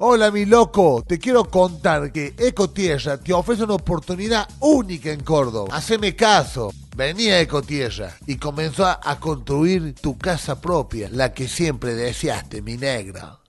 Hola mi loco, te quiero contar que Ecotierra te ofrece una oportunidad única en Córdoba. Haceme caso. Vení a Ecotierra y comenzó a construir tu casa propia, la que siempre deseaste, mi negra.